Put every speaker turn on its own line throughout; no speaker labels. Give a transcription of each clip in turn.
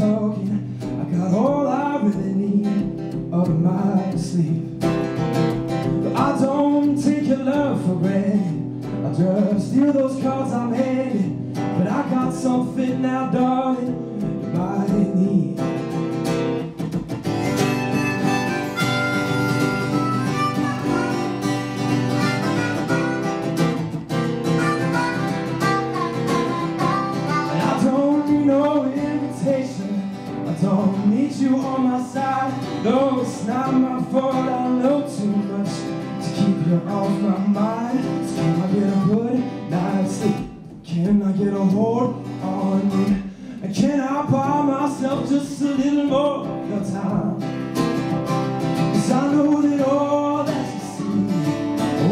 talking. I got all I really need up my sleeve. I don't take your love for granted. Just steal those cards I'm handed. But I got something now, darling, you might. And I don't need no invitation. I don't need you on my side. No, it's not my fault. I know too much to keep you off my mind. I buy myself just a little more of your time? Cause I know that all that you see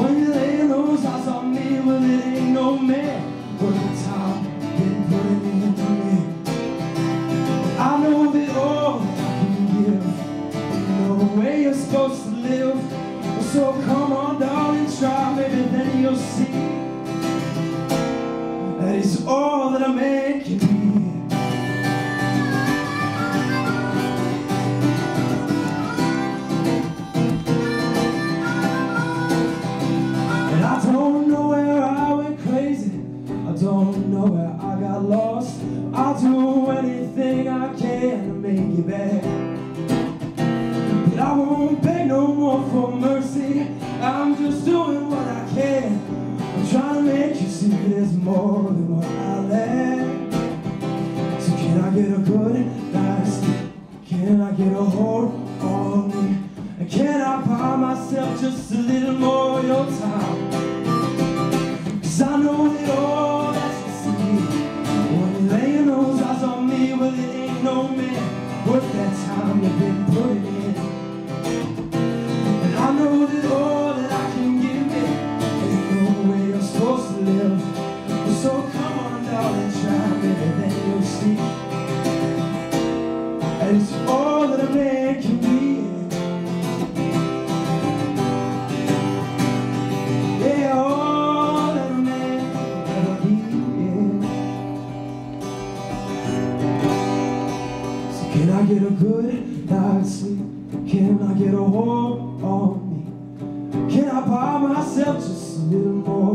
When you lay those eyes on me Well, it ain't no man Worth the time been putting into me I know that all I can give no way you're supposed to live So come mercy. I'm just doing what I can. I'm trying to make you see there's more than what I lack. So can I get a good sleep? Can I get a hold on me? And can I buy myself just a little more of your time? On, try And then you'll see And it's all that a man can be Yeah, all that a man can be. yeah. So can I get a good night's sleep? Can I get a hold on me? Can I buy myself just a little more